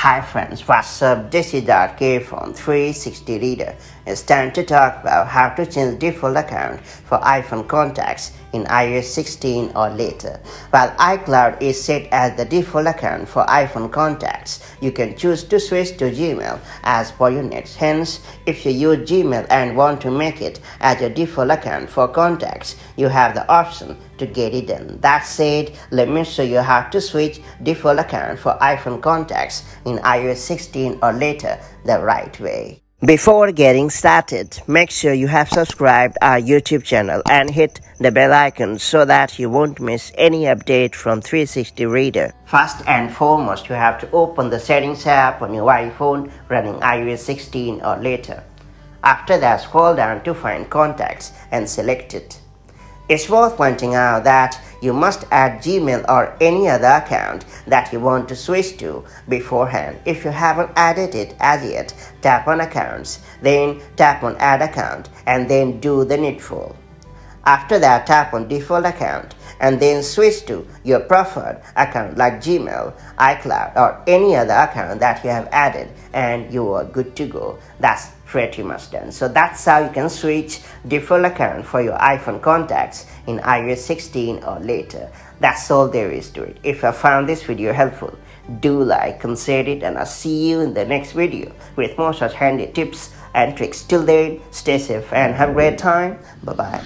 Hi friends, what's up? This is K from 360 Reader. It's time to talk about how to change default account for iPhone contacts in iOS 16 or later. While iCloud is set as the default account for iPhone contacts, you can choose to switch to Gmail as per your needs. Hence, if you use Gmail and want to make it as your default account for contacts, you have the option to get it done. That said, let me show you how to switch default account for iPhone contacts in iOS 16 or later the right way. Before getting started, make sure you have subscribed our YouTube channel and hit the bell icon so that you won't miss any update from 360 Reader. First and foremost, you have to open the Settings app on your iPhone running iOS 16 or later. After that, scroll down to find Contacts and select it. It's worth pointing out that you must add Gmail or any other account that you want to switch to beforehand. If you haven't added it as yet, tap on Accounts, then tap on Add Account and then do the needful. After that, tap on Default Account and then switch to your preferred account like Gmail, iCloud, or any other account that you have added, and you are good to go. That's pretty much done. So that's how you can switch default account for your iPhone contacts in iOS 16 or later. That's all there is to it. If you found this video helpful, do like, consider it, and I'll see you in the next video with more such handy tips and tricks. Till then, stay safe and have a great time. Bye bye.